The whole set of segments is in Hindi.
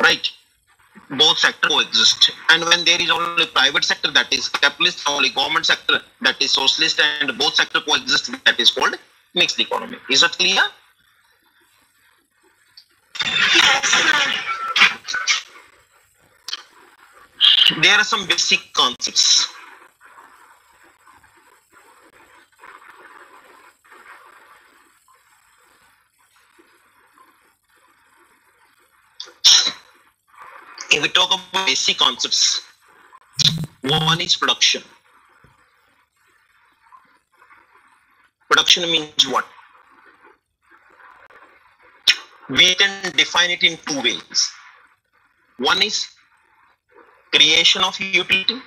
right. Both sector coexist. And when there is only private sector that is capitalist only government sector that is socialist and both sector coexist that is called mixed economy. Is that clear? Yes, there are some basic concepts we talk about basic concepts, one is production. Production means what? We can define it in two ways. One is creation of utility.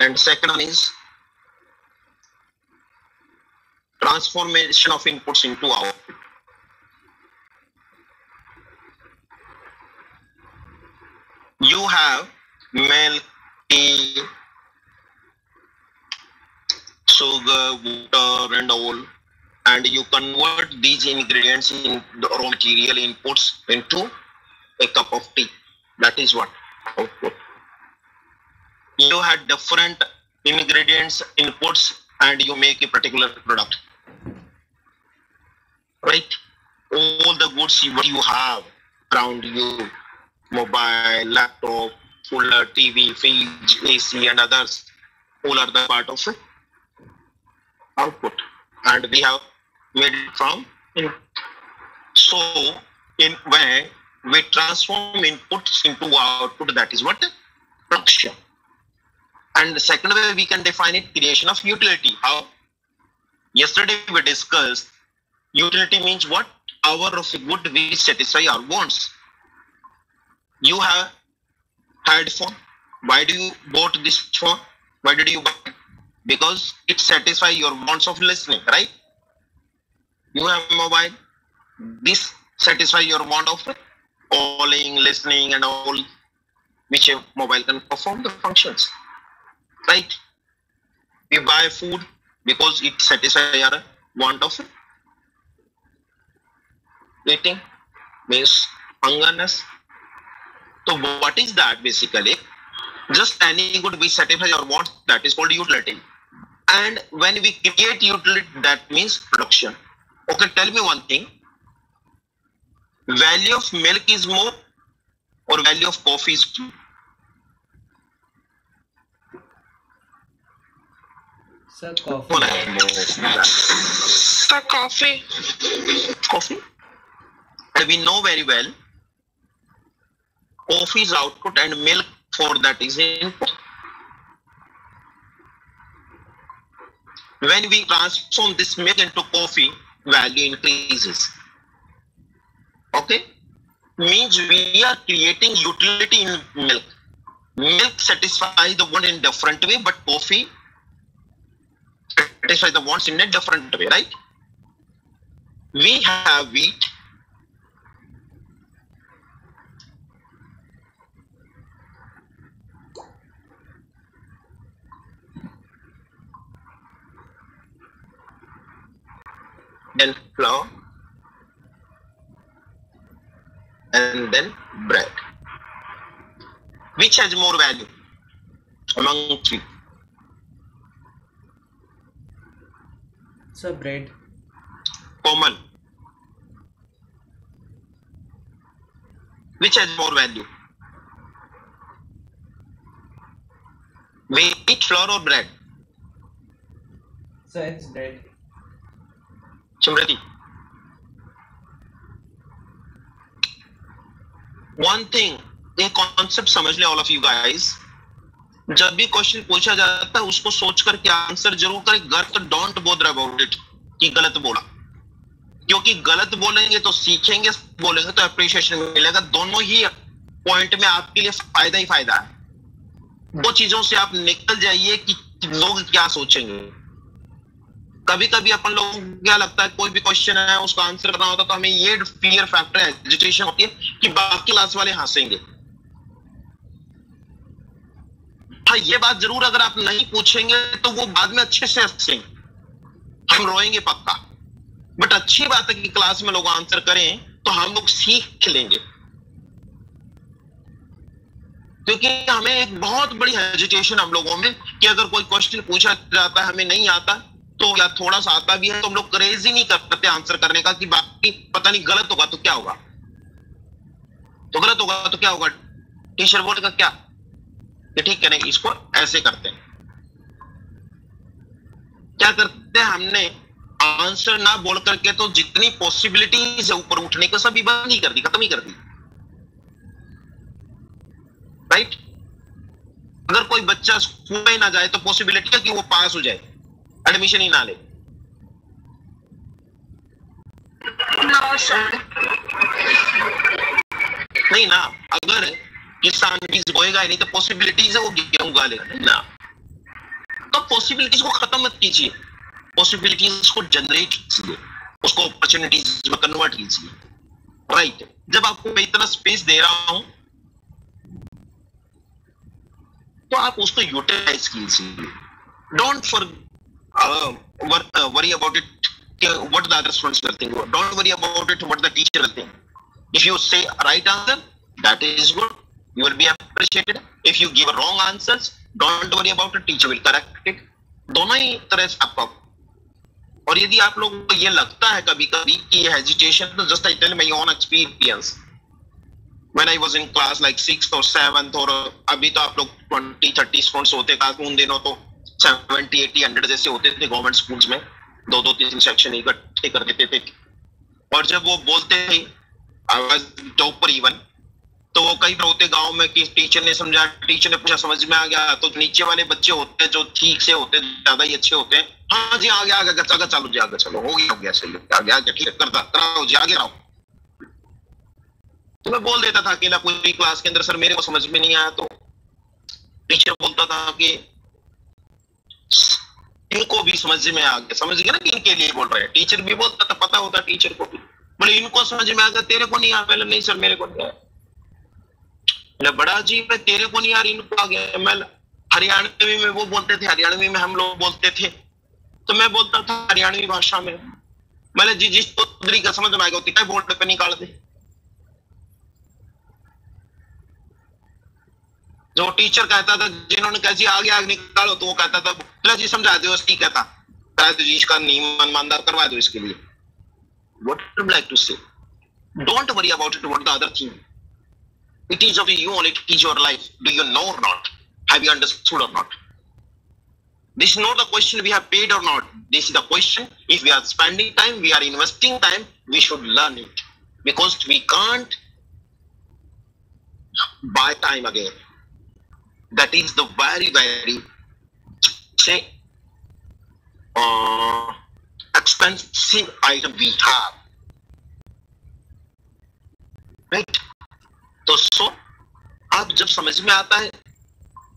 And second one is transformation of inputs into output. You have milk, tea, sugar, water, and all, and you convert these ingredients in the raw material inputs into a cup of tea. That is what output. You had different ingredients, inputs, and you make a particular product right? All the goods you, what you have around you, mobile, laptop, cooler, TV, fridge, AC, and others, all are the part of output. And we have made it from input. So, in when we transform inputs into output, that is what production. And the second way we can define it, creation of utility. How? Yesterday we discussed Utility means what? Hour of good we satisfy our wants. You have had phone. Why do you bought this phone? Why did you buy? Because it satisfy your wants of listening, right? You have mobile. This satisfy your want of calling, listening, and all which a mobile can perform the functions. Right? We buy food because it satisfies our want of eating means hungerness. So what is that basically? Just any good we satisfy our wants, that is called utility. And when we create utility, that means production. Okay, tell me one thing. Value of milk is more or value of coffee is more? Sir, coffee. Sir, coffee. Coffee? And we know very well coffee is output and milk for that is input. When we transform this milk into coffee, value increases. Okay? Means we are creating utility in milk. Milk satisfies the want in different way, but coffee satisfies the wants in a different way, right? We have wheat, then flour, and then bread. Which has more value among three? Sir, bread. Common. Which has more value? Wheat, flour, or bread? Sir, it's bread. Simrati. One thing, एक कॉन्सेप्ट समझ ले ऑल ऑफ़ यू गाइस जब भी क्वेश्चन पूछा जाता है उसको सोच करके आंसर ज़रूर करें। गलत डोंट बोदर अबाउट इट कि गलत बोला। क्योंकि गलत बोलेंगे तो सीखेंगे बोलेंगे तो अप्रिशिएशन मिलेगा। दोनों ही पॉइंट में आपके लिए फ़ायदा ही फ़ायदा है। वो चीज़ों से आप निकल जाइए कि लोग क्या सोचेंगे। कभी कभी अपन लोगों को क्या लगता है, कोई भी क्वेश्चन है, उसका आंसर करना होता तो हमें ये फियर फैक्टर एजिटेशन होती है कि बाकी क्लास वाले हंसेंगे। हाँ ये बात ज़रूर अगर आप नहीं पूछेंगे तो वो बाद में अच्छे से हंसेंगे। हम रोएँगे पक्का। बट अच्छी बात है कि क्लास में लोग आंसर करें तो हम लोग सीख लेंगे। क्योंकि हमें एक बहुत बड़ी हेजिटेशन हम लोगों में, कि अगर कोई क्वेश्चन पूछा जाता है, हमें नहीं आता तो या थोड़ा सा आता भी है तो हम लोग क्रेज ही नहीं करते आंसर करने का कि बाकी पता नहीं गलत होगा तो क्या होगा? तो गलत होगा तो क्या होगा? टीचर बोलेगा क्या? ठीक है, नहीं, इसको ऐसे करते हैं। क्या करते हैं हमने? आंसर ना बोल करके तो जितनी पॉसिबिलिटीज है ऊपर उठने का, सभी बंद ही कर दी, खत्म ही कर दी। राइट अगर कोई बच्चा स्कूल में ना जाए तो पॉसिबिलिटी है कि वो पास हो जाए। एडमिशन ही ना ले। नहीं ना। अगर किसान बीज बोएगा नहीं तो पॉसिबिलिटीज है वो गेहूँ उगा लेगा नहीं ना। तो पॉसिबिलिटीज को खत्म मत कीजिए। पॉसिबिलिटीज को जनरेट कीजिए। उसको अपॉर्चुनिटीज़ में कन्वर्ट कीजिए। राइट जब आपको मैं इतना स्पेस दे रहा हूँ तो आप उसको यूटिलाइज कीजिए। Don't for worry about it what the other students will think don't worry about it what the teacher will think if you say right answer that is good you will be appreciated if you give wrong answers don't worry about it teacher will correct it दोनों ही तरह से आपका और यदि आप लोगों को ये लगता है कभी कभी कि ये हेजिटेशन तो just I tell my own experience when I was in class like sixth or seventh और अभी तो आप लोग 20 30 स्टूडेंट्स होते क्लास उन दिनों तो 70 80 100 जैसे होते थे गवर्नमेंट स्कूल्स में, दो दो, तीन सेक्शन इकट्ठे कर देते थे। और जब वो बोलते थे टॉपर इवन तो वो कई बार होते गाँव में कि टीचर ने समझा टीचर ने पूछा, समझ में आ गया तो नीचे वाले बच्चे होते हैं जो ठीक से होते ज़्यादा ही अच्छे होते हैं हाँ जी आगे आगे आगे आगे चलो जी आगे चलो, हो गया हो गया सही आगे आगे ठीक है, करता कराओ जी आगे आओ तो मैं बोल देता था अकेला पूरी क्लास के अंदर सर मेरे को समझ में नहीं आया तो टीचर बोलता था कि इनको भी समझ में आ गया। समझ गया ना कि इनके लिए बोल रहे हैं। टीचर भी बोलता था, पता होता टीचर को भी। बोले, इनको समझ में आ गया, तेरे को नहीं आया पहले नहीं सर, मेरे को नहीं आया बड़ा अजीब है, तेरे को नहीं आ रही, इनको आ गया। मैं हरियाणवी में वो बोलते थे, हरियाणवी में हम लोग बोलते थे। तो मैं बोलता था, हरियाणवी भाषा में। मैंने जी जिस चौधरी का समझ में आ गया बोर्ड पे निकाल दे। जो टीचर कहता था जिन्होंने कहा जी आगे आगे निकालो तो वो कहता था बोला जी समझा दो ठीक कहता कहा तो जी इसका नियम ईमानदार करवा दो इसके लिए what would you like to say don't worry about it what the other thing it is of you only it is your life do you know or not have you understood this is not the question we have paid or not this is the question if we are spending time we are investing time we should learn it because we can't buy time again that is the very very say uh, expensive item we have. Right? तो सो आप जब समझ में आता है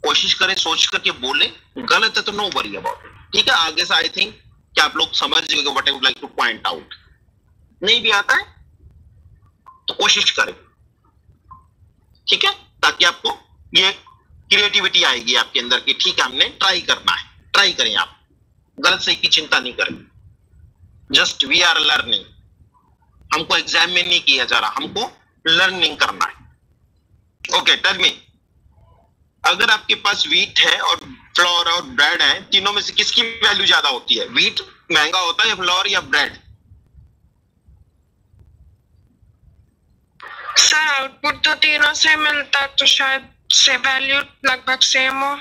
कोशिश करें सोच करके बोले गलत है तो नो वरी अबाउट ठीक है? आगे से आई थिंक कि आप लोग समझ गए what I would like to point out नहीं भी आता है तो कोशिश करें। ठीक है? ताकि आपको ये क्रिएटिविटी आएगी आपके अंदर की ठीक है, हमने ट्राई करना है। ट्राई करें आप। गलत सही की चिंता नहीं करें। जस्ट वी आर लर्निंग हमको एग्ज़ाम में नहीं किया जा रहा। हमको लर्निंग करना है। ओके टेल मी अगर आपके पास वीट है और फ्लोर और ब्रेड है, तीनों में से किसकी वैल्यू ज़्यादा होती है? वीट महँगा होता है या फ्लोर या ब्रेड सर आउटपुट तो तीनों से मिलता है तो शायद से वैल्यू लगभग सेम हो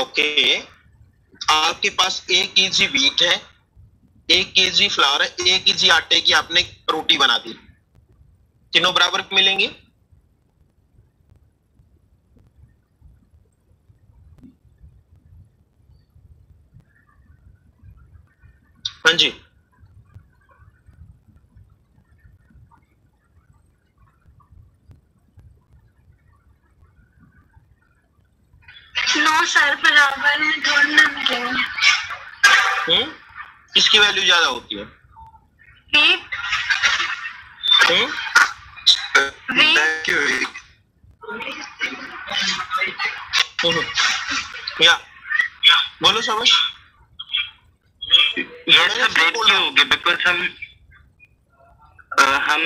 ओके आपके पास एक के जी वीट है, एक के जी फ्लावर है, एक के जी आटे की आपने रोटी बना दी। तीनों बराबर मिलेंगे? हाँ जी। नो सर बराबर मिलेंगे हम्म? किसकी वैल्यू ज़्यादा होती है? वीट हम्म? हम्म। या। बोलो समझ। ये सब रेट क्यों हो गया बिकॉज़ हम हम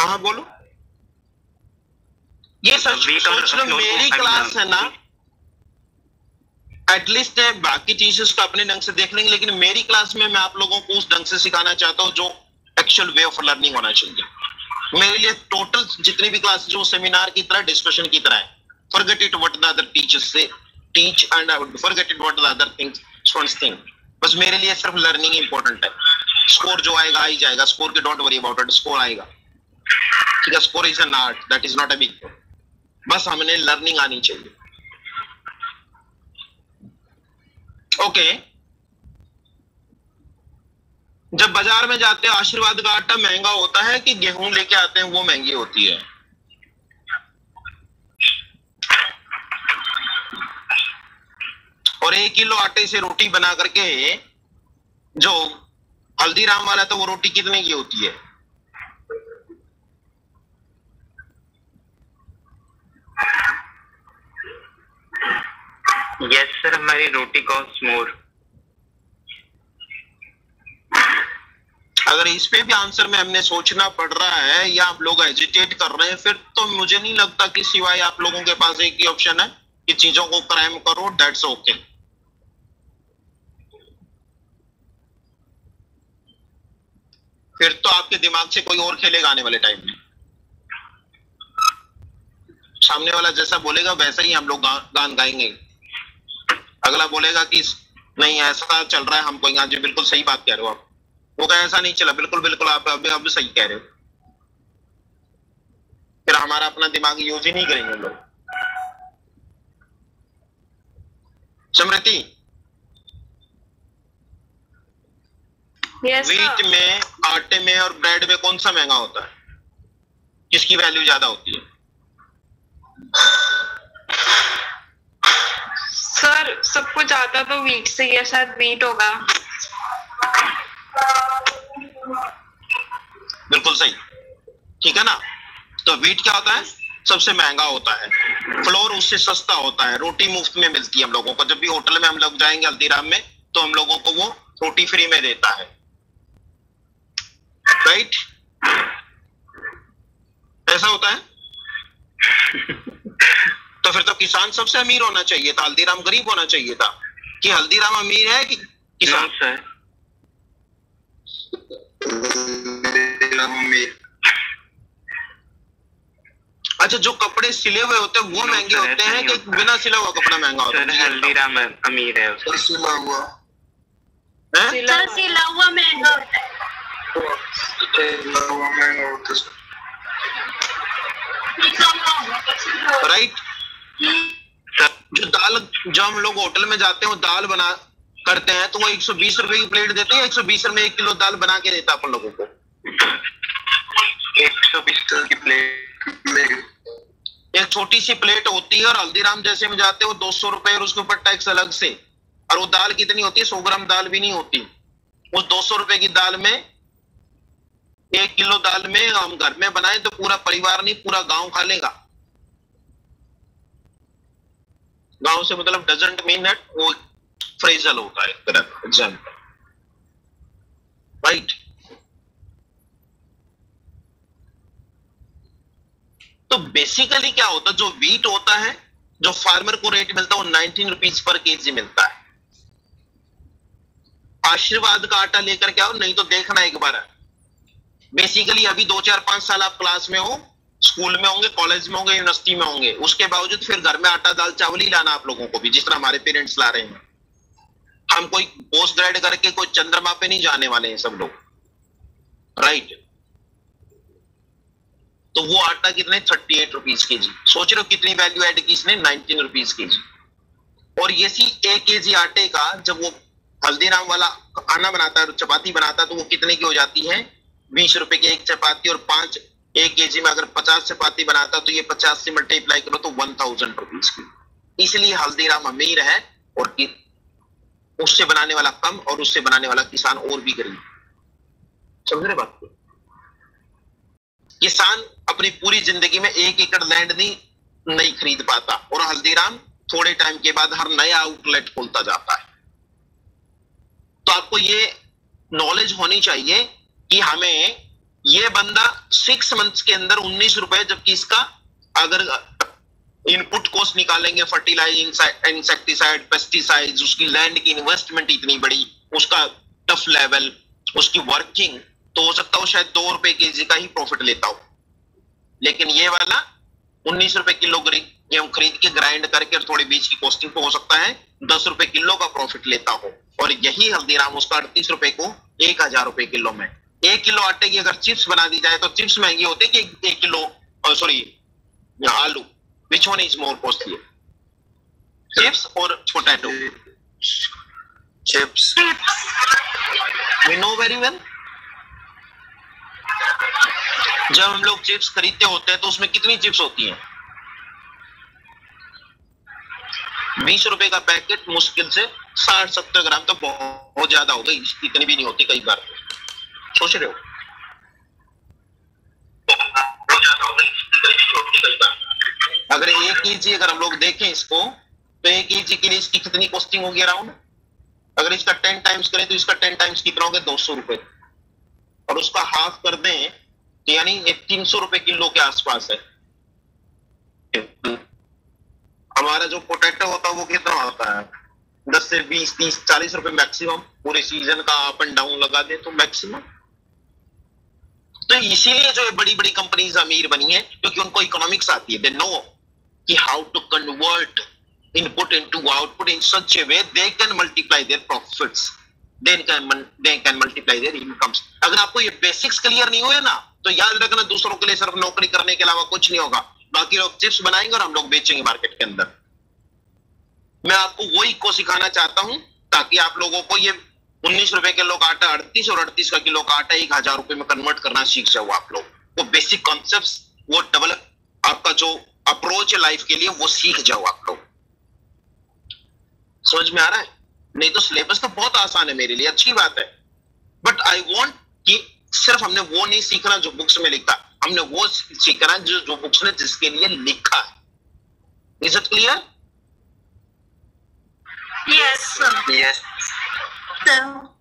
हाँ, बोलो। ये सच We सोच लो मेरी क्लास है ना। एटलीस्ट बाकी टीचर्स को अपने ढंग से देख लेंगे लेकिन मेरी क्लास में मैं आप लोगों को उस ढंग से सिखाना चाहता हूँ जो एक्चुअल वे ऑफ़ लर्निंग होना चाहिए। मेरे लिए टोटल जितनी भी क्लास जो सेमिनार की तरह डिस्कशन की तरह है। Forget it what the other teachers से teach and forget it what the other things students thing बस मेरे लिए सिर्फ़ लर्निंग इंपॉर्टेंट है। स्कोर जो आएगा आ ही जाएगा। स्कोर की don't worry about it score आएगा। ठीक है score is an art that is not a big बस हमने लर्निंग आनी चाहिए। ओके जब बाज़ार में जाते हो, आशीर्वाद का आटा महँगा होता है कि गेहूँ लेके आते हैं, वो महँगी होती है। और एक किलो आटे से रोटी बना करके, जो हल्दीराम वाला तो वो रोटी कितने की होती है? यस सर हमारी रोटी कॉस्ट मोर अगर इस पे भी आंसर में हमने सोचना पड़ रहा है या आप लोग एजिटेट कर रहे हैं, फिर तो मुझे नहीं लगता कि सिवाय आप लोगों के पास एक ही ऑप्शन है कि चीज़ों को क्राइम करो डेट्स ओके फिर तो आपके दिमाग से कोई और खेलेगा आने वाले टाइम में। सामने वाला जैसा बोलेगा वैसा ही हम लोग गा, गान गाएँगे। अगला बोलेगा कि नहीं ऐसा चल रहा है हमको यहाँ जी बिल्कुल सही बात कह रहे हो आप। वो कहे ऐसा नहीं चला बिल्कुल बिल्कुल आप अभी अब सही कह रहे हो। फिर हमारा अपना दिमाग यूज़ ही नहीं करेंगे लोग। समृति यस वीट में आटे में और ब्रेड में कौन सा महँगा होता है? किसकी वैल्यू ज़्यादा होती है? सर सबको ज़्यादा तो वीट से ही है, शायद वीट होगा। बिल्कुल सही। ठीक है ना? तो वीट क्या होता है? सबसे महँगा होता है। फ्लोर उससे सस्ता होता है। रोटी मुफ़्त में मिलती है हम लोगों को। जब भी होटल में हम लोग जाएँगे हल्दीराम में तो हम लोगों को वो रोटी फ्री में देता है। राइट ऐसा होता है? तो फिर तो किसान सबसे अमीर होना चाहिए था हल्दीराम गरीब होना चाहिए था। कि हल्दीराम अमीर है कि किसान? सर। अच्छा जो कपड़े सिले हुए होते हैं वो महँगे होते हैं कि बिना सिला हुआ कपड़ा महँगा होता है? हल्दीराम अमीर है उसका सिला हुआ। हैं? सिला सर सिला हुआ महँगा होता है। राइट जो दाल जो हम लोग होटल में जाते हैं वो दाल बना करते हैं तो वो एक सौ बीस रुपए की प्लेट देते हैं एक सौ बीस रुपए एक किलो दाल बना के देता है अपन लोगों को? एक सौ बीस की प्लेट एक छोटी सी प्लेट होती है और हल्दीराम जैसे में जाते हैं वो दो सौ रुपए और उसके ऊपर टैक्स अलग से। और वो दाल कितनी होती है? सौ ग्राम दाल भी नहीं होती। उस दो सौ रुपए की दाल में एक किलो दाल में हम घर में बनाए तो पूरा परिवार नहीं पूरा गाँव खा लेगा। गाँव से मतलब डजेंट मीन दैट वो फ्रेजल होता है तरह एग्ज़ाम्पल राइट तो बेसिकली क्या होता है जो वीट होता है, जो फार्मर को रेट मिलता है, वो नाइनटीन रुपीज़ पर केजी मिलता है. आशीर्वाद का आटा लेकर के आओ, नहीं तो देखना एक बार. बेसिकली अभी दो चार पाँच साल आप क्लास में हो स्कूल में होंगे कॉलेज में होंगे यूनिवर्सिटी में होंगे। उसके बावजूद फिर घर में आटा दाल चावल ही लाना आप लोगों को भी, जिस तरह हमारे पेरेंट्स ला रहे हैं। हम कोई पोस्ट ग्रेड करके कोई चंद्रमा पे नहीं जाने वाले हैं सब लोग। राइट तो वो आटा कितने? थर्टी एट रुपीज़ के जी सोच रहे हो कितनी वैल्यू ऐड की इसने? नाइनटीन रुपीज़ के जी और ये सी एक के जी आटे का, जब वो हल्दीराम वाला खाना बनाता है, चपाती बनाता है तो वो कितने की हो जाती है? बीस रुपए की एक चपाती और पाँच एक के में अगर पचास चपाती बनाता तो ये पचास से मल्टीप्लाई करो तो वन थाउज़ेंड रुपीज़ की। इसलिए हल्दीराम अमीर है और उससे बनाने वाला कम और उससे बनाने वाला किसान और भी गरीब। समझ रहे बात किसान अपनी पूरी ज़िंदगी में एक एकड़ लैंड नहीं नहीं खरीद पाता और हल्दीराम थोड़े टाइम के बाद हर नया आउटलेट खोलता जाता है। तो आपको ये नॉलेज होनी चाहिए कि हमें ये बंदा सिक्स मंथ्स के अंदर उन्नीस रुपए, जबकि इसका अगर इनपुट कॉस्ट निकालेंगे फर्टिलाइजिंग इंसेक्टिसाइड पेस्टिसाइड उसकी लैंड की इन्वेस्टमेंट इतनी बड़ी, उसका टफ लेवल उसकी वर्किंग तो हो सकता हो शायद दो रुपए के जी का ही प्रॉफिट लेता हो। लेकिन ये वाला उन्नीस रुपए किलो गेहूँ खरीद के ग्राइंड करके और थोड़ी बीज की कॉस्टिंग पे हो सकता है, दस रुपए किलो का प्रॉफिट लेता हो। और यही हल्दीराम, उसका अड़तीस रुपए को एक हज़ार रुपए किलो में। एक किलो आटे की अगर चिप्स बना दी जाए तो चिप्स महँगी होती है कि एक किलो सॉरी आलू? Which one is more costly chips और potato chips we know very well जब हम लोग चिप्स खरीदते होते हैं तो उसमें कितनी चिप्स होती हैं? बीस रुपए का पैकेट मुश्किल से साठ सत्तर ग्राम तो बहुत ज़्यादा हो गई। इतनी भी नहीं होती कई बार। सोच रहे हो? अगर एक के अगर हम लोग देखें इसको तो एक के के लिए इसकी कितनी कॉस्टिंग होगी अराउंड अगर इसका टेन टाइम्स करें तो इसका टेन टाइम्स कितना होगा? दो सौ रुपए। और उसका हाफ़ कर दें तो यानी तीन सौ रुपए किलो के आसपास है। हमारा जो पोटैटो होता है, वो कितना होता है? दस से बीस, तीस, चालीस रुपए मैक्सिमम पूरे सीज़न का अप एंड डाउन लगा दे तो मैक्सिमम तो इसीलिए जो बड़ी बड़ी कंपनीज़ अमीर बनी है, क्योंकि उनको इकोनॉमिक्स आती है। दे नो कि how to convert input into output in such a way they can multiply their profits they can they can multiply their incomes अगर आपको ये बेसिक्स क्लियर नहीं हुए ना तो याद रखना दूसरों के लिए सिर्फ़ नौकरी करने के अलावा कुछ नहीं होगा। बाकी लोग चिप्स बनाएँगे और हम लोग बेचेंगे मार्केट के अंदर। मैं आपको वही को सिखाना चाहता हूँ, ताकि आप लोगों को ये उन्नीस रुपए किलो का आटा अड़तीस और अड़तीस का किलो का आटा एक हज़ार रुपए में कन्वर्ट करना सीख जाओ आप लोग। वो बेसिक कॉन्सेप्ट वो डबल आपका जो अप्रोच है लाइफ के लिए वो सीख जाओ आप लोग। समझ में आ रहा है? नहीं तो सिलेबस तो बहुत आसान है मेरे लिए अच्छी बात है। बट आई वॉन्ट कि सिर्फ़ हमने वो नहीं सीखना जो बुक्स में लिखा हमने वो सीखना जो जो बुक्स ने जिसके लिए लिखा है। Is it clear sir. Yes satisfação.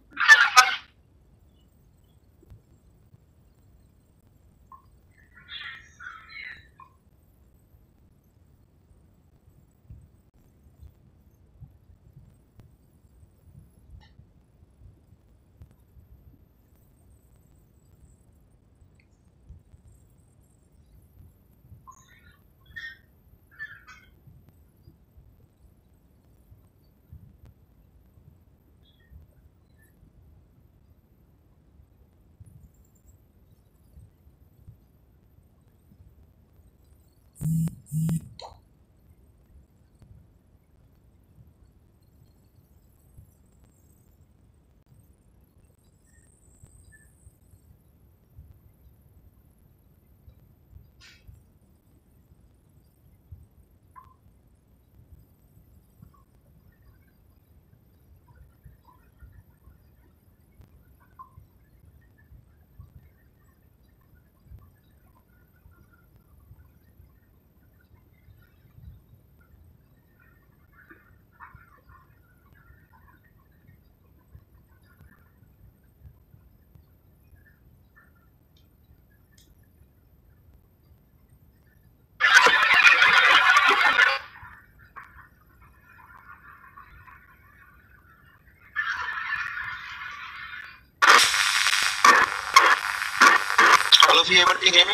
All of you able to hear me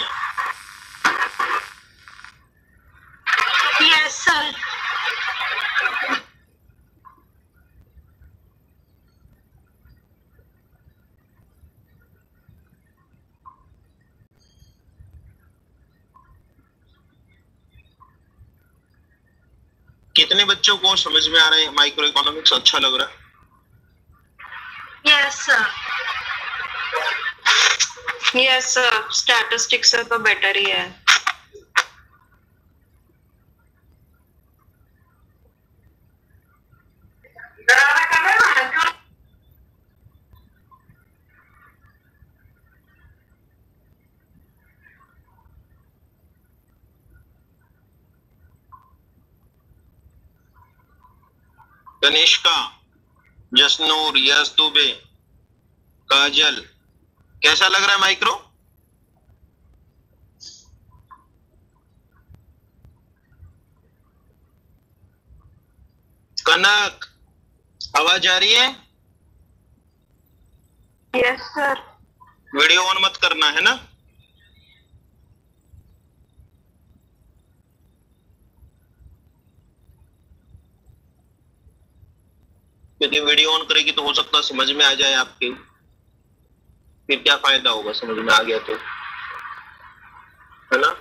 Yes, sir. कितने बच्चों को समझ में आ रहे हैं माइक्रो इकोनॉमिक्स अच्छा लग रहा है Yes, sir. Yes sir statistics से तो बेटर ही है। तनिष्का, जसनूर यस दुबे काजल, कैसा लग रहा है माइक्रो? कनक आवाज़ आ रही है? यस सर वीडियो ऑन मत करना है ना? क्योंकि वीडियो ऑन करेगी तो हो सकता है समझ में आ जाए आपके। फिर क्या फ़ायदा होगा समझ में आ गया तो? है ना?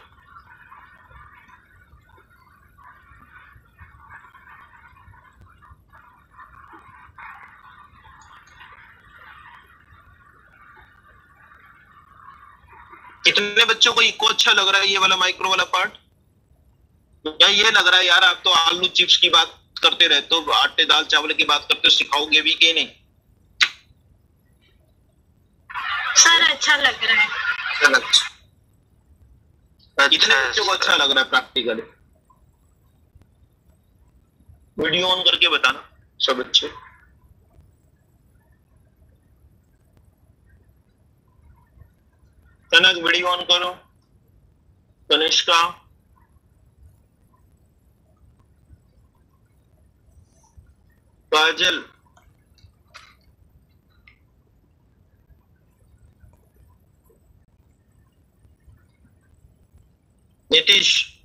कितने बच्चों को इको अच्छा लग रहा है ये वाला माइक्रो वाला पार्ट या ये लग रहा है यार आप तो आलू चिप्स की बात करते रहते हो आटे दाल चावल की बात करते हो सिखाओगे भी कि नहीं? सर अच्छा लग रहा है। कितने बच्चों को अच्छा लग रहा है प्रैक्टिकली वीडियो ऑन करके बताना सब बच्चे कनक वीडियो ऑन करो? कनिष्का। काजल। नीतीश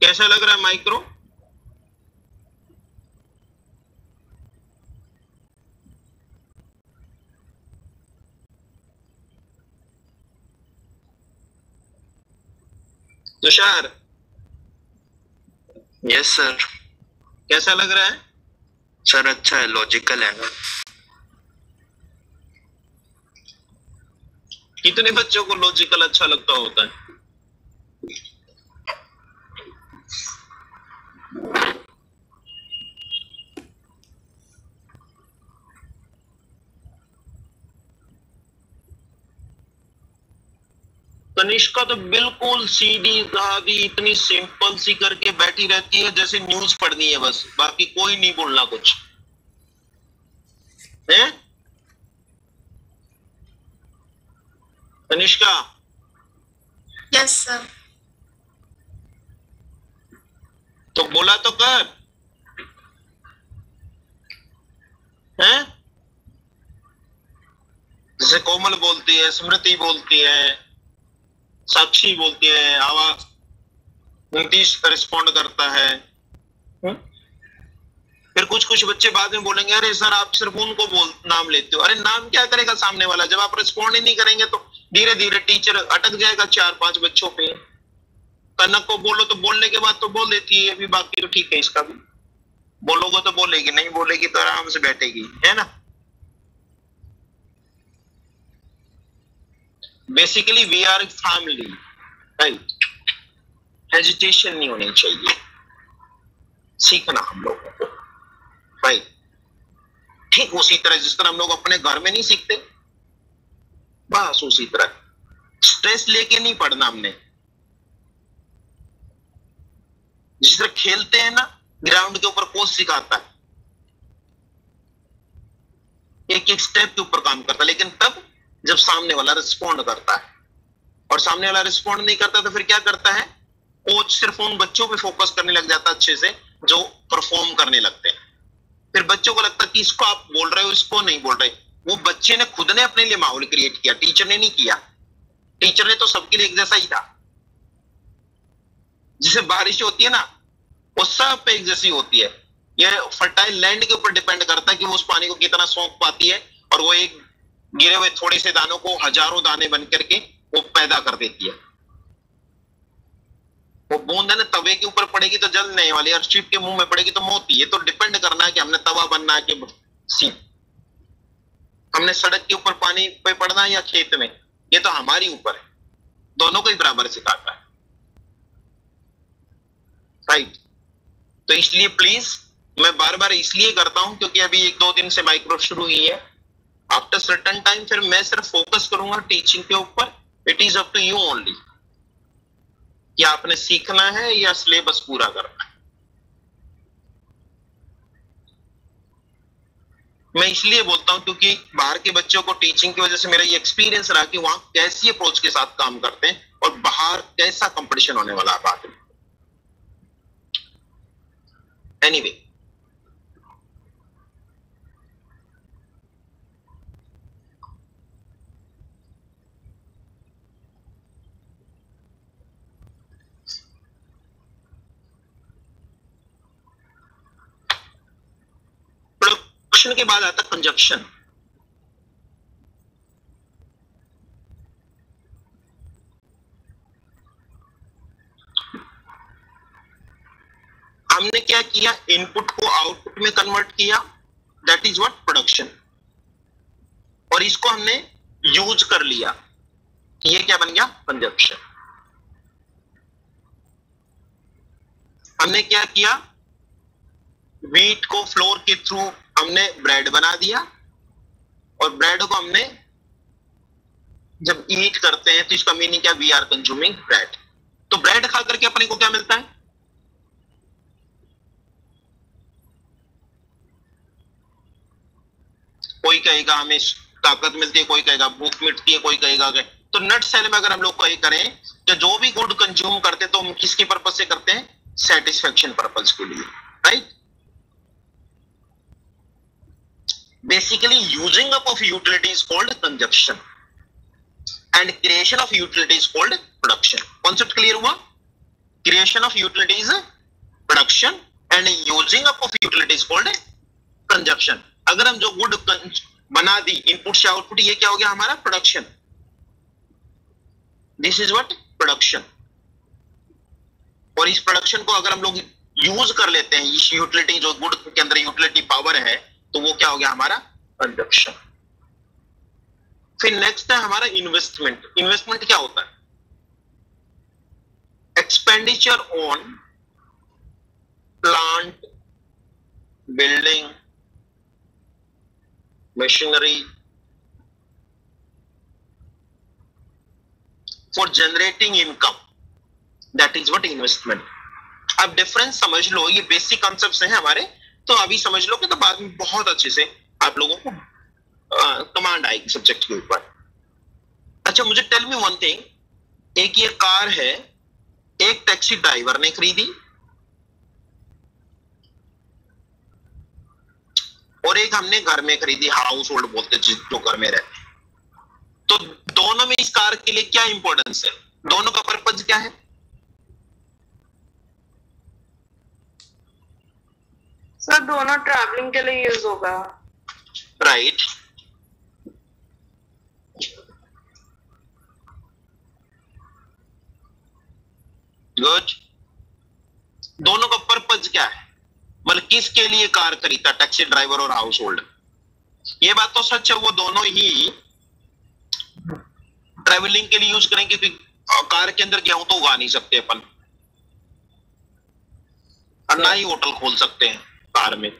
कैसा लग रहा है माइक्रो तुषार। यस सर कैसा लग रहा है? सर अच्छा है लॉजिकल है। कितने बच्चों को लॉजिकल अच्छा लगता होता है? तनिष्का तो बिल्कुल सीधी सादी इतनी सिंपल सी करके बैठी रहती है जैसे न्यूज़ पढ़नी है बस। बाकी कोई नहीं बोलना कुछ। है? तनिष्का? यस सर तो बोला तो कर। हैं? जैसे कोमल बोलती है स्मृति बोलती है। साक्षी बोलते हैं आवाज़ नीतीश रिस्पॉन्ड करता है। हम्म? फिर कुछ कुछ बच्चे बाद में बोलेंगे अरे सर आप सिर्फ़ उनको बोल नाम लेते हो। अरे नाम क्या करेगा सामने वाला? जब आप रिस्पॉन्ड ही नहीं करेंगे तो धीरे धीरे टीचर अटक जाएगा चार पाँच बच्चों पे। कनक को बोलो तो बोलने के बाद तो बोल देती है अभी बाकी तो ठीक है इसका भी। बोलोगे तो बोलेगी नहीं बोलेगी तो आराम से बैठेगी है ना? Basically we are family right hesitation नहीं होनी चाहिए। सीखना हम लोगों को राइट ठीक, उसी तरह जिस तरह हम लोग अपने घर में नहीं सीखते, बस उसी तरह। स्ट्रेस लेके नहीं पढ़ना हमने। जिस तरह खेलते हैं ना ग्राउंड के ऊपर कोच सिखाता है। एक एक स्टेप के ऊपर काम करता है, लेकिन तब जब सामने वाला रिस्पॉन्ड करता है। और सामने वाला रिस्पॉन्ड नहीं करता तो फिर क्या करता है? कोच सिर्फ़ उन बच्चों पे फोकस करने लग जाता अच्छे से, जो परफॉर्म करने लगते हैं। फिर बच्चों को लगता कि इसको आप बोल रहे हो, इसको नहीं बोल रहे। वो बच्चे ने खुद ने अपने लिए माहौल क्रिएट किया टीचर ने नहीं किया। टीचर ने तो सबके लिए एक जैसा ही था। जिसे बारिश होती है ना, वो सब पे एक जैसी होती है। ये फर्टाइल लैंड के ऊपर डिपेंड करता है कि वो उस पानी को कितना सौंप पाती है, और वो एक गिरे हुए थोड़े से दानों को हज़ारों दाने बन करके वो पैदा कर देती है। वो बूंद है ना, तवे के ऊपर पड़ेगी तो जल नहीं वाली, और शिप के मुँह में पड़ेगी तो मोती। ये तो डिपेंड करना है कि हमने तवा बनना है कि सी हमने सड़क के ऊपर पानी पे पड़ना है या खेत में? ये तो हमारी ऊपर है। दोनों को ही बराबर सिखाता है। राइट तो इसलिए प्लीज़ मैं बार बार इसलिए करता हूँ क्योंकि अभी एक दो दिन से माइक्रो शुरू हुई है। आफ्टर सर्टन टाइम फिर मैं सिर्फ़ फोकस करूँगा टीचिंग के ऊपर. It is up to you only कि आपने सीखना है या सिलेबस पूरा करना है. मैं इसलिए बोलता हूँ क्योंकि बाहर के बच्चों को टीचिंग की वजह से मेरा ये एक्सपीरियंस रहा कि वहाँ कैसी अप्रोच के साथ काम करते हैं और बाहर कैसा कंपटीशन होने वाला है बाद में. एनीवे प्रोडक्शन के बाद आता कंजक्शन हमने क्या किया? इनपुट को आउटपुट में कन्वर्ट किया. दैट इज़ व्हाट प्रोडक्शन और इसको हमने यूज़ कर लिया. ये क्या बन गया? कंजक्शन हमने क्या किया? वीट को फ्लोर के थ्रू हमने ब्रेड बना दिया और ब्रेड को हमने जब ईट करते हैं तो इसका मीनिंग क्या? वी आर कंज्यूमिंग ब्रेड तो ब्रेड खा करके अपने को क्या मिलता है? कोई कहेगा हमें ताकत मिलती है, कोई कहेगा भूख मिटती है, कोई कहेगा कि तो नट सेल में अगर हम लोग को करें कि जो भी गुड कंज्यूम करते हैं तो हम किसके पर्पज से करते हैं? सेटिस्फेक्शन पर्पज के लिए right basically using up of utility is called consumption and creation of utility is called production concept clear हुआ creation of utility is production and using up of utility is called consumption अगर हम जो गुड बना दी इनपुट से आउटपुट ये क्या हो गया हमारा production this is what production और इस प्रोडक्शन को अगर हम लोग यूज़ कर लेते हैं इस यूटिलिटी जो गुड के अंदर यूटिलिटी पावर है तो वो क्या हो गया? हमारा कंजप्शन फिर नेक्स्ट है हमारा इन्वेस्टमेंट इन्वेस्टमेंट क्या होता है? Expenditure on plant building machinery for generating income that is what investment अब डिफरेंस समझ लो, ये बेसिक कॉन्सेप्ट हैं हमारे तो अभी समझ लो कि तो बाद में बहुत अच्छे से आप लोगों को कमांड आएगी सब्जेक्ट के ऊपर। अच्छा मुझे टेल मी वन थिंग एक ये कार है, एक टैक्सी ड्राइवर ने खरीदी और एक हमने घर में खरीदी हाउस होल्ड बोलते जिस जो घर में रहते तो दोनों में इस कार के लिए क्या इंपॉर्टेंस है? दोनों का पर्पज क्या है? सर दोनों ट्रैवलिंग के लिए यूज़ होगा। राइट गुड दोनों का पर्पज क्या है? मतलब किसके लिए कार खरीदता टैक्सी ड्राइवर और हाउस होल्डर ये बात तो सच है, वो दोनों ही ट्रेवलिंग के लिए यूज़ करेंगे, क्योंकि कार के अंदर गेहूँ तो उगा नहीं सकते अपन। और ना ही होटल खोल सकते हैं। कार में।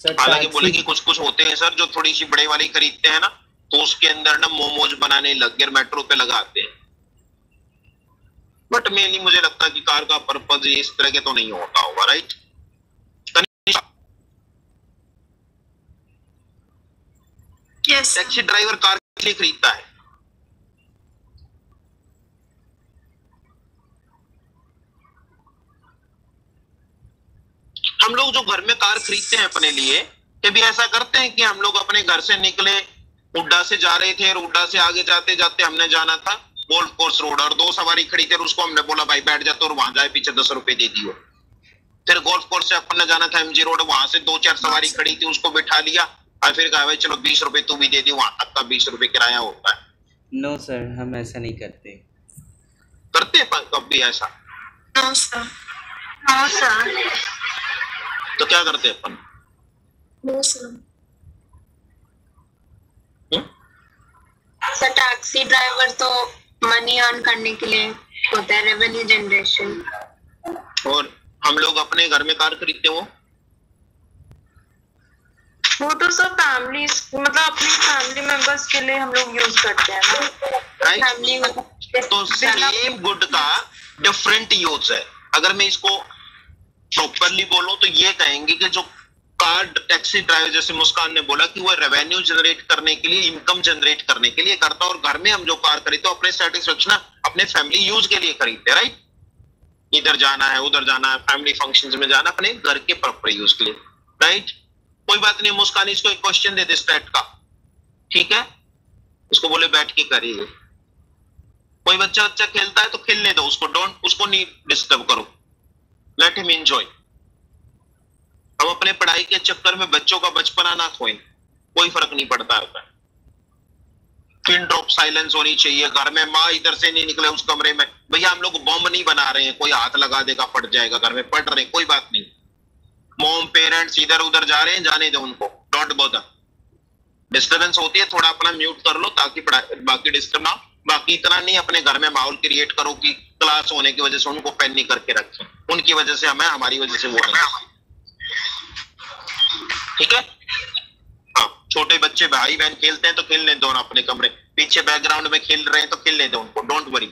हालाँकि बोले कि कुछ कुछ होते हैं सर जो थोड़ी सी बड़े वाली खरीदते हैं ना तो उसके अंदर ना मोमोज बनाने लग गए मेट्रो पे लगाते हैं। बट मेनली मुझे लगता है कि कार का पर्पज इस तरह के तो नहीं होता होगा राइट टैक्सी ड्राइवर कार के लिए खरीदता है हम लोग जो घर में कार खरीदते हैं अपने लिए कभी ऐसा करते हैं कि हम लोग अपने घर से निकले उड्डा से जा रहे थे और उड्डा से आगे जाते जाते हमने जाना था गोल्फ कोर्स रोड और दो सवारी खड़ी थी और उसको हमने बोला भाई बैठ जा तो और वहाँ जाए पीछे दस रुपए दे दियो। फिर गोल्फ कोर्स से अपन ने जाना था एमजी रोड वहाँ से दो चार सवारी खड़ी थी उसको बिठा लिया और फिर कहा भाई चलो बीस रुपए तू भी दे दी वहाँ तक का बीस रुपए किराया होता है। नो सर हम ऐसा नहीं करते। करते हैं कब भी ऐसा। नो सर हाँ सर तो क्या करते हैं अपन? सर हम्म? टैक्सी ड्राइवर तो मनी अर्न करने के लिए होता है रेवेन्यू जनरेशन और हम लोग अपने घर में कार खरीदते हो वो? तो सब फैमिली मतलब अपनी फैमिली मेंबर्स के लिए हम लोग यूज़ करते हैं ना. फैमिली तो सेम गुड का डिफरेंट यूज़ है. अगर मैं इसको प्रॉपरली बोलूँ तो ये कहेंगे कि जो कार टैक्सी ड्राइवर जैसे मुस्कान ने बोला कि वो रेवेन्यू जनरेट करने के लिए इनकम जनरेट करने के लिए करता और घर में हम जो कार खरीदते हैं, अपने सेटिस्फेक्शन अपने फैमिली यूज़ के लिए खरीदते राइट इधर जाना है, उधर जाना है फैमिली फ़ंक्शन में जाना, अपने घर के प्रॉपर यूज़ के लिए राइट कोई बात नहीं, मुस्कान इसको एक क्वेश्चन दे दे स्टेट का, ठीक है? उसको बोले, बैठ के करिए। कोई बच्चा बच्चा खेलता है तो खेलने दो उसको डोंट उसको नहीं डिस्टर्ब करो। लेट हिम एंजॉय हम अपने पढ़ाई के चक्कर में बच्चों का बचपना ना खोएँ। कोई फ़र्क नहीं पड़ता है पिन ड्रॉप साइलेंस होनी चाहिए। घर में माँ इधर से नहीं निकले उस कमरे में। भैया, हम लोग बॉम्ब नहीं बना रहे हैं। कोई हाथ लगा देगा, फट जाएगा। घर में पढ़ रहे हैं। कोई बात नहीं। मोम पेरेंट्स इधर उधर जा रहे हैं, जाने दो उनको। डॉट बोदर डिस्टर्बेंस होती है, थोड़ा अपना म्यूट कर लो ताकि बाकी डिस्टर्ब ना बाकी इतना नहीं, अपने घर में माहौल क्रिएट करो कि क्लास होने की वजह से उनको पेन नहीं करके रखें। उनकी वजह से हमें, हमारी वजह से वो ठीक है? हाँ छोटे बच्चे भाई बहन खेलते हैं तो खेलने दो ना अपने कमरे। पीछे बैकग्राउंड में खेल रहे हैं तो खेलने दो उनको डोंट वरी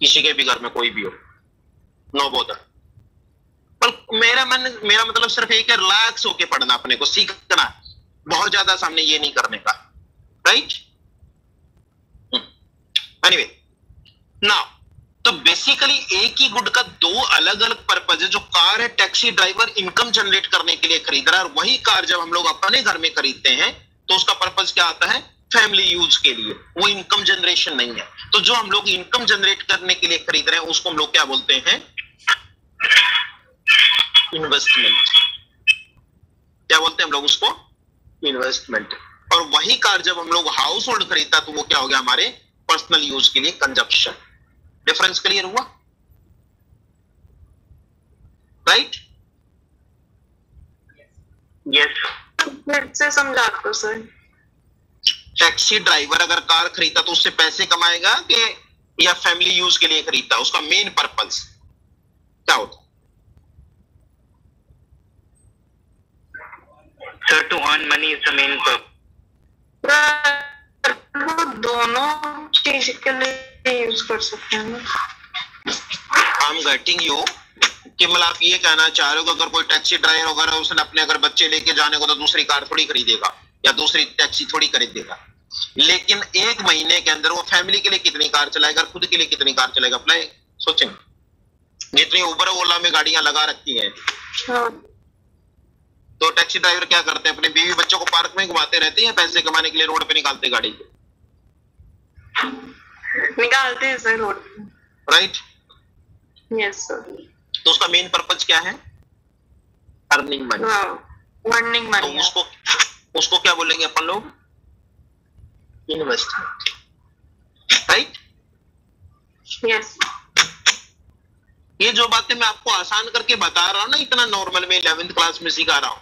किसी के भी घर में कोई भी हो। नो बोधर पर मेरा मन, मेरा मतलब सिर्फ़ एक है रिलैक्स होके पढ़ना अपने को, सीखना। बहुत ज़्यादा सामने ये नहीं करने का। राइट एनीवे नाउ तो बेसिकली एक ही गुड का दो अलग अलग पर्पज है, जो कार है टैक्सी ड्राइवर इनकम जनरेट करने के लिए खरीद रहा है, और वही कार जब हम लोग अपने घर में खरीदते हैं तो उसका पर्पज क्या आता है? फैमिली यूज़ के लिए। वो इनकम जनरेशन नहीं है। तो जो हम लोग इनकम जनरेट करने के लिए खरीद रहे हैं, उसको हम लोग क्या बोलते हैं? इन्वेस्टमेंट क्या बोलते हैं हम लोग उसको? इन्वेस्टमेंट और वही कार जब हम लोग हाउस होल्ड खरीदता तो वो क्या हो गया हमारे? पर्सनल यूज़ के लिए कंजप्शन डिफरेंस क्लियर हुआ? राइट यस फिर से समझा दो सर टैक्सी ड्राइवर अगर कार खरीदता तो उससे पैसे कमाएगा कि या फैमिली यूज़ के लिए खरीदता? उसका मेन पर्पज क्या होता? Sir to earn money is the main वो दोनों चीज़ के लिए यूज़ कर सकते हैं। आई एम गेटिंग यू कि मतलब आप ये कहना चाह रहे हो कि अगर कोई टैक्सी ड्राइवर वगैरह उसने अपने अगर बच्चे लेके जाने को तो दूसरी कार थोड़ी खरीदेगा या दूसरी टैक्सी थोड़ी खरीदेगा। लेकिन एक महीने के अंदर वो फैमिली के लिए कितनी कार चलाएगा खुद के लिए कितनी कार चलाएगा अपना सोचेंगे। जितनी उबर ओला में गाड़ियाँ लगा रखी है। हाँ। तो टैक्सी ड्राइवर क्या करते हैं? अपने बीवी बच्चों को पार्क में घुमाते रहते हैं पैसे कमाने के लिए रोड पे निकालते गाड़ी को? निकालते हैं sir road right yes sir तो उसका मेन पर्पज क्या है? अर्निंग मनी वर्निंग तो मनी उसको उसको क्या बोलेंगे अपन लोग? इन्वेस्टमेंट राइट यस ये जो बातें मैं आपको आसान करके बता रहा हूँ ना इतना नॉर्मल में इलेवेंथ क्लास में सिखा रहा हूँ।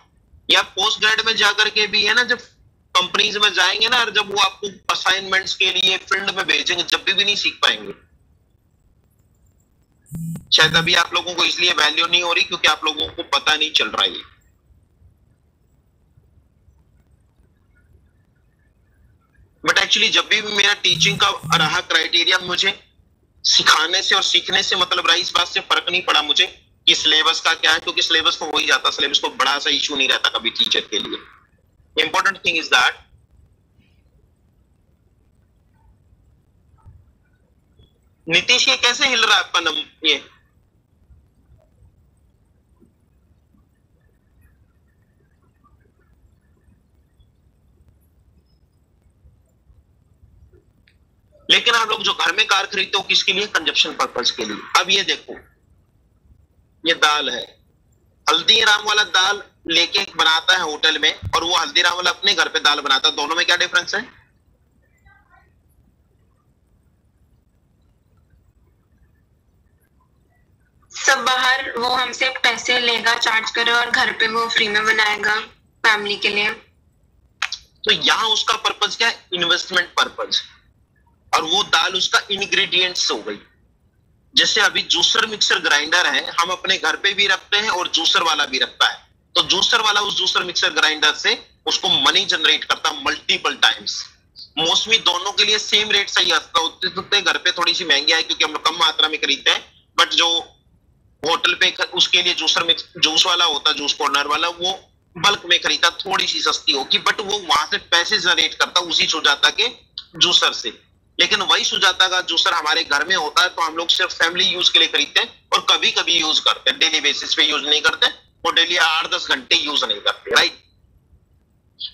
या पोस्ट ग्रेड में जाकर के भी है ना जब कंपनीज़ में जाएँगे ना और जब वो आपको असाइनमेंट्स के लिए फ़ील्ड में भेजेंगे जब भी, भी नहीं सीख पाएँगे। शायद अभी आप लोगों को इसलिए वैल्यू नहीं हो रही क्योंकि आप लोगों को पता नहीं चल रहा है बट एक्चुअली जब भी मेरा टीचिंग का रहा क्राइटेरिया मुझे सिखाने से और सीखने से मतलब रहा इस बात से फ़र्क नहीं पड़ा मुझे। कि सिलेबस का क्या है? क्योंकि सिलेबस तो हो ही जाता सिलेबस को बड़ा सा इशू नहीं रहता कभी टीचर के लिए। Important thing is that Nitish ये कैसे हिल रहा है आपका नम ये? लेकिन आप लोग जो घर में कार खरीदते हो, किसके लिए? कंजप्शन पर्पज के लिए। अब ये देखो। ये दाल है। हल्दीराम वाला दाल लेके बनाता है होटल में और वो हल्दीराम वाला अपने घर पे दाल बनाता है। दोनों में क्या डिफरेंस है? सब बाहर वो हमसे पैसे लेगा चार्ज करे और घर पे वो फ्री में बनाएगा फैमिली के लिए। तो यहाँ उसका पर्पज क्या है? इन्वेस्टमेंट पर्पज और वो दाल उसका इंग्रेडिएंट्स हो गई। जैसे अभी जूसर मिक्सर ग्राइंडर है, हम अपने घर पे भी रखते हैं और जूसर वाला भी रखता है। तो जूसर वाला उस जूसर मिक्सर ग्राइंडर से उसको मनी जनरेट करता मल्टीपल टाइम्स मोस्टली दोनों के लिए सेम रेट सही आता होते घर पे थोड़ी सी महँगी है क्योंकि हम लोग कम मात्रा में खरीदते हैं। बट जो होटल पे उसके लिए जूसर मिक्स, जूस वाला होता, जूस कॉर्नर वाला, वो बल्क में खरीदता थोड़ी सी सस्ती होगी। बट वो वहाँ से पैसे जनरेट करता, उसी सुजाता के जूसर से। लेकिन वही सुजाता का जूसर हमारे घर में होता है तो हम लोग सिर्फ़ फैमिली यूज़ के लिए खरीदते हैं और कभी कभी यूज़ करते हैं। डेली बेसिस पे यूज़ नहीं करते और डेली आठ दस घंटे यूज़ नहीं करते राइट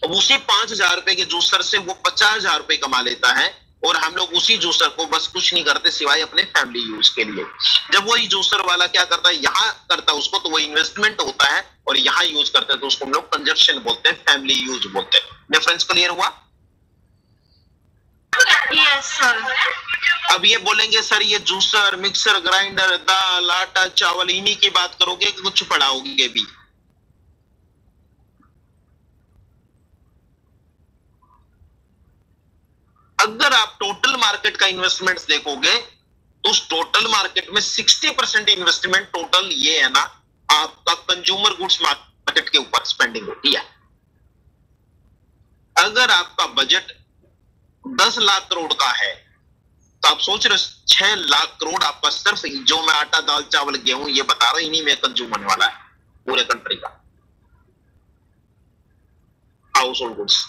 अब उसी पाँच हज़ार रुपए के जूसर से वो पचास हज़ार रुपए कमा लेता है और हम लोग उसी जूसर को बस कुछ नहीं करते सिवाय अपने फैमिली यूज़ के लिए। जब वही जूसर वाला क्या करता है, यहाँ करता है उसको तो वो इन्वेस्टमेंट होता है और यहाँ यूज़ करते हैं तो उसको हम लोग कंजप्शन बोलते हैं फैमिली यूज़ बोलते हैं। डिफरेंस क्लियर हुआ? सर अब ये बोलेंगे, सर, ये जूसर, मिक्सर, ग्राइंडर, दाल, आटा, चावल, इन्हीं की बात करोगे, कुछ पढ़ाओगे भी? अगर आप टोटल मार्केट का इन्वेस्टमेंट देखोगे तो उस टोटल मार्केट में 60 परसेंट इन्वेस्टमेंट टोटल ये है ना, आपका कंज्यूमर गुड्स मार्केट के ऊपर स्पेंडिंग होती है। अगर आपका बजट 10 लाख करोड़ का है। तो आप सोच रहे हो, छह लाख करोड़ आपका सिर्फ़ जो मैं आटा, दाल, चावल, गेहूँ, ये बता रहा इन्हीं में कंज्यूम होने वाला है, पूरे कंट्री का। हाउस होल्ड गुड्स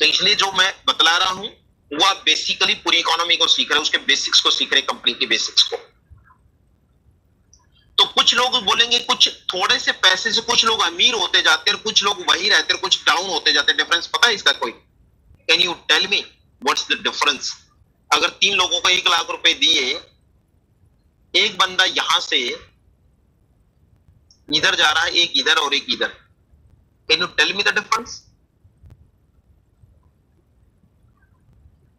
तो इसलिए जो मैं बतला रहा हूँ, वो आप बेसिकली पूरी इकोनॉमी को सीख रहे उसके बेसिक्स को सीख रहे कंपनी के बेसिक्स को। तो कुछ लोग बोलेंगे, कुछ थोड़े से पैसे से कुछ लोग अमीर होते जाते हैं कुछ लोग वही रहते कुछ डाउन होते जाते डिफरेंस पता है इसका कोई? Can you tell me what's the difference अगर तीन लोगों को एक लाख रुपए दिए, एक बंदा यहाँ से इधर जा रहा है, एक इधर और एक इधर। Can you tell me the difference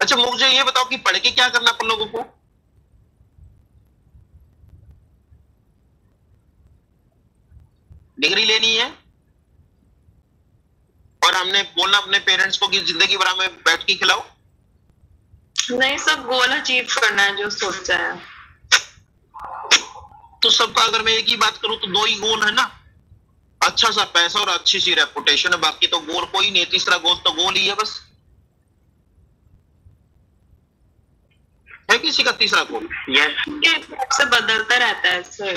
अच्छा मुझे ये बताओ कि पढ़ के क्या करना अपन लोगों को? डिग्री लेनी है? और हमने बोलना अपने पेरेंट्स को कि ज़िंदगी भर हमें बैठ के खिलाओ। नहीं सब गोल अचीव करना है जो सोचा है। तो सबका अगर मैं एक ही बात करूँ तो दो ही गोल है ना। अच्छा सा पैसा और अच्छी सी रेपुटेशन है बाकी तो गोल कोई नहीं है। तीसरा गोल तो गोल ही है बस। है किसी का तीसरा गोल यस से बदलता रहता है सर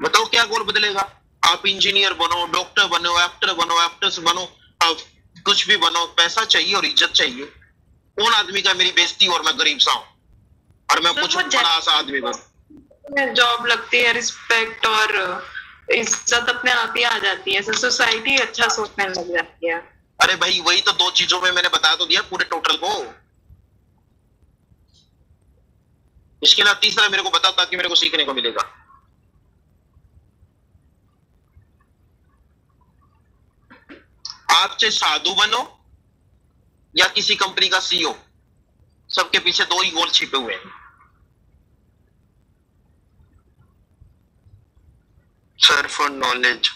बताओ क्या गोल बदलेगा? आप इंजीनियर बनो डॉक्टर बनो एक्टर बनो एक्ट्रेस बनो आप कुछ भी बनो पैसा चाहिए और इज़्ज़त चाहिए। कौन आदमी का मेरी बेइज्जती और मैं गरीब सा हूँ? और मैं कुछ बड़ा सा आदमी बनूं। जॉब लगती है रिस्पेक्ट और इज़्ज़त अपने आप ही आ जाती है। सोसाइटी अच्छा सोचने लग जाती है। अरे भाई वही तो दो चीज़ों में मैंने बता तो दिया पूरे टोटल को। इसके अलावा तीसरा मेरे को बताओ ताकि मेरे को सीखने को मिलेगा। आप चाहे साधु बनो या किसी कंपनी का सीईओ। सबके पीछे दो ही गोल छिपे हुए हैं। सर फॉर नॉलेज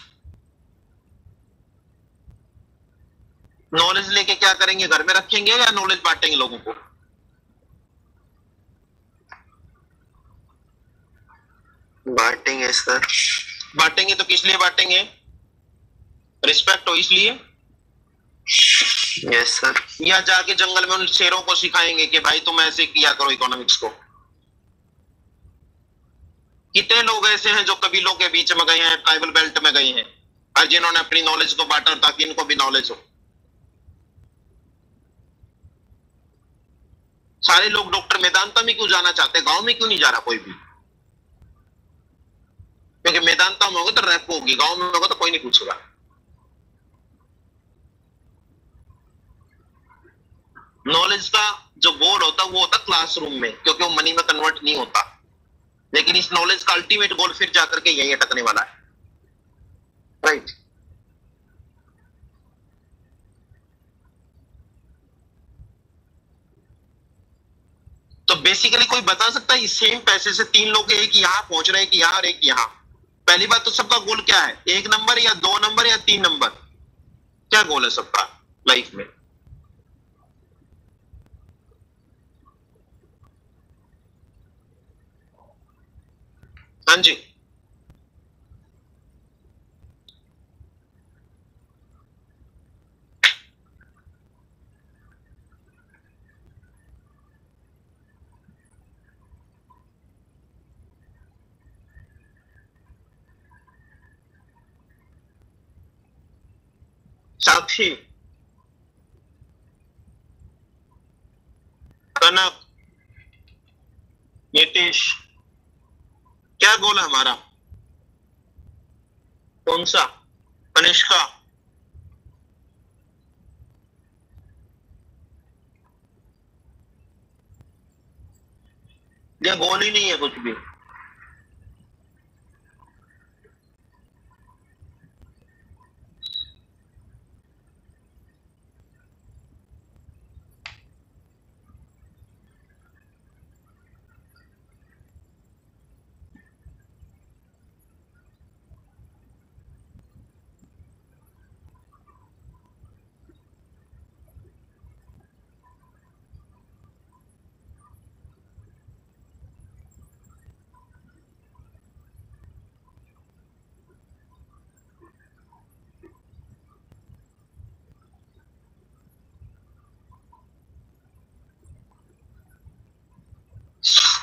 नॉलेज लेके क्या करेंगे? घर में रखेंगे या नॉलेज बांटेंगे लोगों को? बांटेंगे सर बांटेंगे तो किस लिए बांटेंगे? रिस्पेक्ट हो इसलिए? यस सर या जाके जंगल में उन शेरों को सिखाएँगे कि भाई तुम ऐसे किया करो इकोनॉमिक्स को। कितने लोग ऐसे हैं जो कबीलों के बीच में गए हैं ट्राइबल बेल्ट में गए हैं, और जिन्होंने अपनी नॉलेज को बांटा ताकि इनको भी नॉलेज हो। सारे लोग डॉक्टर मेदांता में क्यों जाना चाहते गाँव में क्यों नहीं जा रहा कोई भी? क्योंकि मेदांता में होगा तो रैप होगी, गाँव में होगा तो कोई नहीं पूछेगा। नॉलेज का जो गोल होता है वो होता क्लासरूम में, क्योंकि वो मनी में कन्वर्ट नहीं होता। लेकिन इस नॉलेज का अल्टीमेट गोल फिर जाकर के यही अटकने वाला है। Right right. तो बेसिकली कोई बता सकता है, इस सेम पैसे से तीन लोग एक यहाँ पहुँच रहे हैं कि यहाँ और एक यहाँ। पहली बात तो सबका गोल क्या है? एक नंबर या दो नंबर या तीन नंबर क्या गोल है सबका लाइफ में? हाँ जी। साक्षी कनक। नीतीश। क्या गोल है हमारा? कौन सा? कनिष्का या गोल ही नहीं है कुछ भी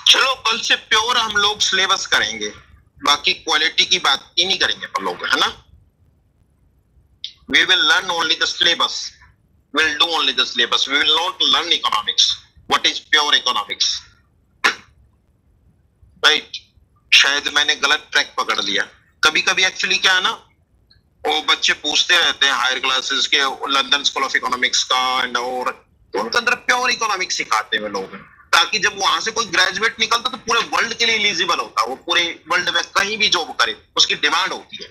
चलो कल से प्योर हम लोग सिलेबस करेंगे। बाकी क्वालिटी की बात ही नहीं करेंगे अपन लोग, है ना? We will learn only the syllabus. We'll do only the syllabus. We will not learn economics. What is pure economics? Right. शायद मैंने गलत ट्रैक पकड़ लिया। कभी कभी एक्चुअली क्या है ना, वो बच्चे पूछते रहते हैं हायर क्लासेस के लंदन स्कूल ऑफ़ इकोनॉमिक्स का एंड और तो उनके अंदर प्योर इकोनॉमिक्स सिखाते हैं लोग। ताकि जब वहाँ से कोई ग्रेजुएट निकलता तो पूरे वर्ल्ड के लिए इलिजिबल होता है वो पूरे वर्ल्ड में कहीं भी जॉब करे, उसकी डिमांड होती है।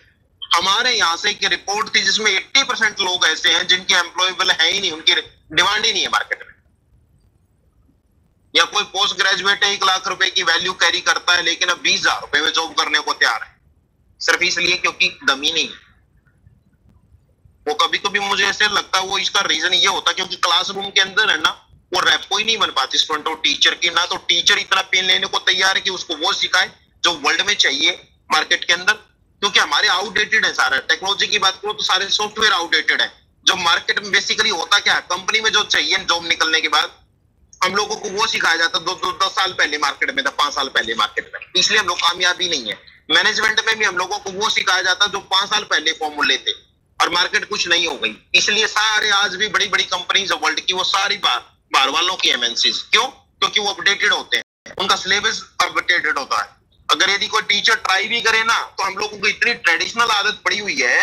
हमारे यहाँ से एक रिपोर्ट थी जिसमें 80 परसेंट लोग ऐसे हैं जिनके एम्प्लॉयबल है ही नहीं, उनकी डिमांड ही नहीं है मार्केट में। या कोई पोस्ट ग्रेजुएट है, एक लाख रुपए की वैल्यू कैरी करता है, लेकिन अब बीस हज़ार रुपए में जॉब करने को तैयार है। सिर्फ़ इसलिए क्योंकि दमी नहीं है। वो कभी कभी मुझे ऐसे लगता है, वो इसका रीजन ये होता है क्योंकि क्लासरूम के अंदर है ना वो रेपो ही नहीं बन पाती स्टूडेंट और टीचर की। ना तो टीचर इतना पेन लेने को तैयार है कि उसको वो सिखाए जो वर्ल्ड में चाहिए मार्केट के अंदर। क्योंकि हमारे आउटडेटेड है सारा। टेक्नोलॉजी की बात करो तो सारे सॉफ्टवेयर आउटडेटेड है। जो मार्केट में बेसिकली होता क्या है? कंपनी में जो चाहिए जॉब निकलने के बाद, हम लोगों को वो सिखाया जाता। दो दो, दस साल पहले मार्केट में था, पाँच साल पहले मार्केट में। इसलिए हम लोग कामयाबी नहीं है। मैनेजमेंट में भी हम लोगों को वो सिखाया जाता जो पाँच साल पहले फॉर्मूले थे और मार्केट कुछ नहीं हो गई। इसलिए सारे आज भी बड़ी बड़ी कंपनीज़ वर्ल्ड की, वो सारी बार वालों की एमएनसीज क्यों? क्योंकि वो अपडेटेड होते हैं। उनका सिलेबस अपडेटेड होता है। अगर यदि कोई टीचर ट्राई भी करे ना तो हम लोगों को इतनी ट्रेडिशनल आदत पड़ी हुई है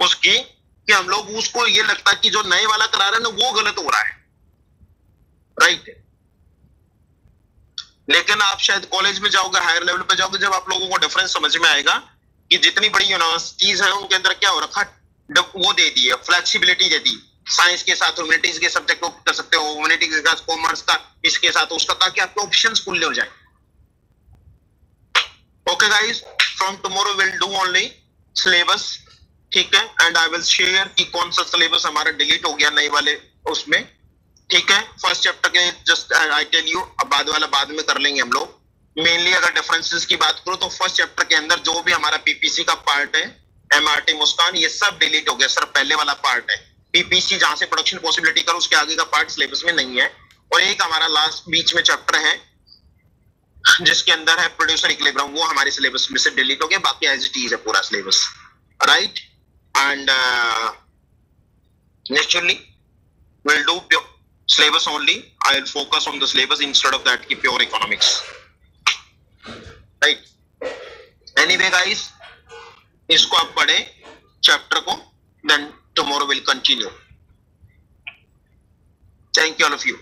उसकी कि हम लोग उसको ये लगता है कि जो नए वाला करा रहे हैं ना, वो गलत हो रहा है। राइट लेकिन आप शायद कॉलेज में जाओगे हायर लेवल पे जाओगे, जब आप लोगों को डिफरेंस समझ में आएगा कि जितनी बड़ी यूनिवर्सिटीज हैं, उनके अंदर क्या हो रखा वो दे दी है फ्लेक्सिबिलिटी दे दी। साइंस के साथ ह्यूमैनिटीज के सब्जेक्ट कर सकते हो ह्यूमैनिटीज के साथ कॉमर्स का, इसके साथ, उसका, ताकि आपके ऑप्शन खुले हो जाए। Okay guys from tomorrow will do only syllabus ठीक है? एंड आई विल शेयर कि कौन सा सिलेबस हमारा डिलीट हो गया नए वाले उसमें। ठीक है? फ़र्स्ट चैप्टर के जस्ट आई टेल यू अब बाद वाला बाद में कर लेंगे हम लोग। मेनली अगर डिफरेंसेस की बात करो तो फ़र्स्ट चैप्टर के अंदर जो भी हमारा पीपीसी का पार्ट है एमआरटी मुस्कान, ये सब डिलीट हो गया। सर, पहले वाला पार्ट है। पीपीसी जहाँ से प्रोडक्शन पॉसिबिलिटी कर, उसके आगे का पार्ट सिलेबस में नहीं है। और एक हमारा लास्ट बीच में चैप्टर है, जिसके अंदर है प्रोड्यूसर इक्विलिब्रियम वो हमारे सिलेबस में से डिलीट हो गया, बाकी एज इट इज़ है पूरा syllabus right and naturally will do syllabus only. I will focus on the syllabus instead of that pure economics. Right? Anyway, guys, इसको आप पढ़े चैप्टर को then tomorrow will continue. Thank you all of you.